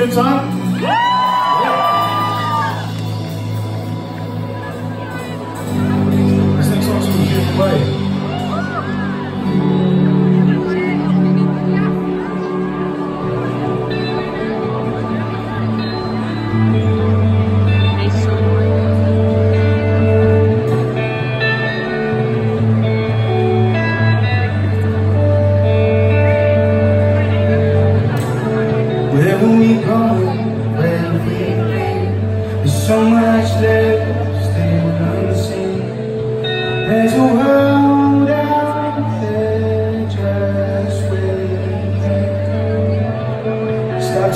good time?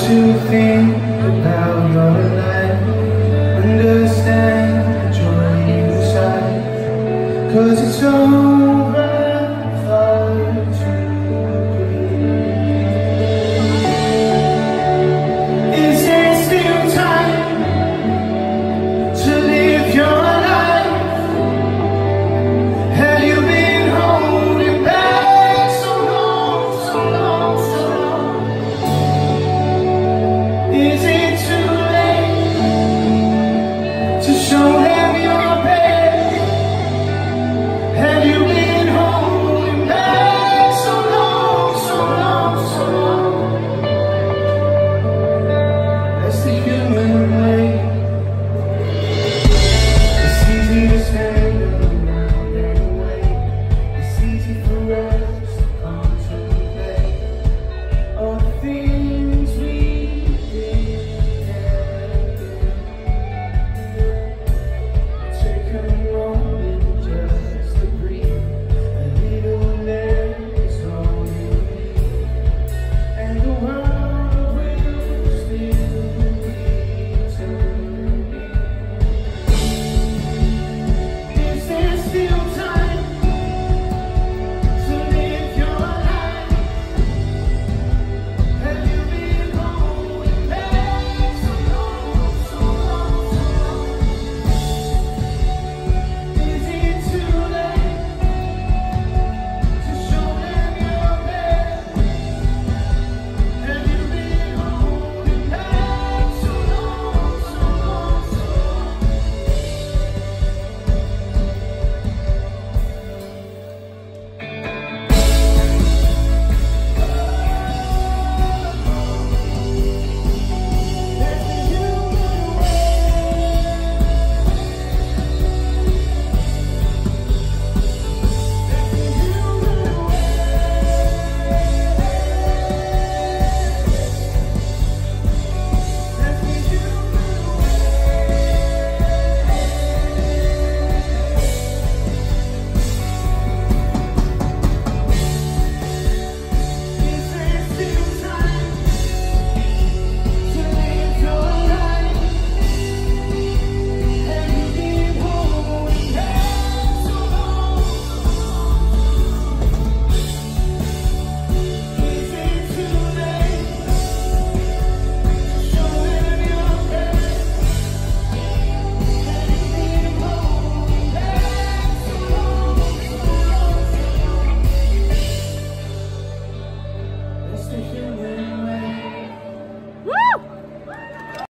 To think about your life, understand the joy inside, 'cause it's over.